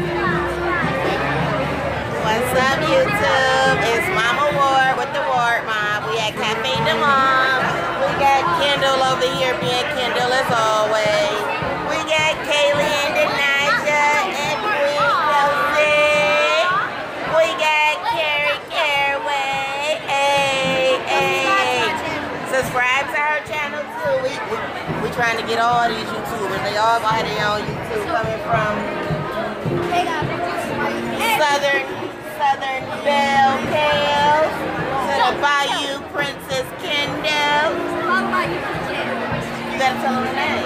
What's up, YouTube? It's Mama Ward with the Ward Mom. We at Cafe du Monde. We got Kendall over here being Kendall as always. We got Kaylee and Denaja and Bree Joseph. We got Carrie Caraway. Hey, hey. Subscribe to her channel too. We, we, we trying to get all these YouTubers. They all got their own YouTube coming from Belle Tales to the Bayou Princess Kendall. You gotta tell them the name.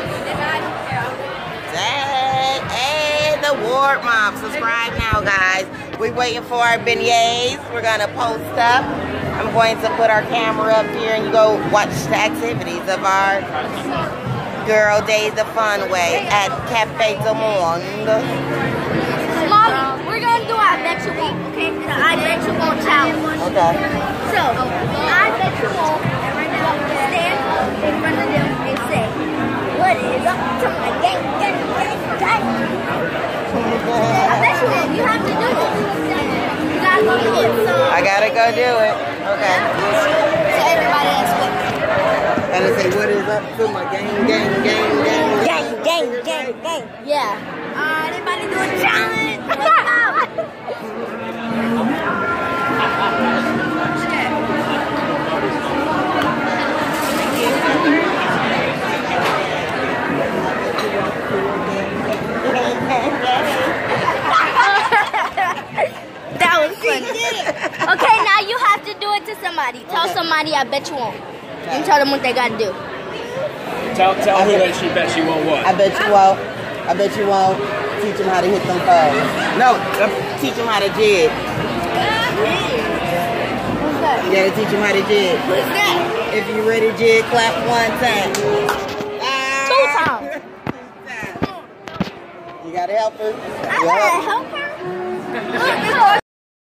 Dang. Hey, the Ward Mob. Subscribe now, guys. We're waiting for our beignets. We're gonna post up. I'm going to put our camera up here and you go watch the activities of our Girl days the Fun Way at Cafe du Monde. Okay. So, I bet you and right now, stand in front of them and say, What is up to my gang, gang, gang, gang? I bet you won't. You have to do this. You gotta go do it. So, I gotta go do it. Okay. so everybody else with me. Gotta say what is up to my gang, gang, gang, gang, Gang, gang, gang, gang. Yeah. That. Okay, now you have to do it to somebody. Tell Okay. somebody I bet you won't. And tell them what they gotta do. Tell, tell who Okay. that she bet she won't what. I bet you won't. I bet you won't teach them how to hit them foes. No, teach them how to jig. What's that? You gotta teach them how to jig. What's that? If you ready, jig, clap one time. Ah. Two times. You gotta help her. I You gotta help- help her.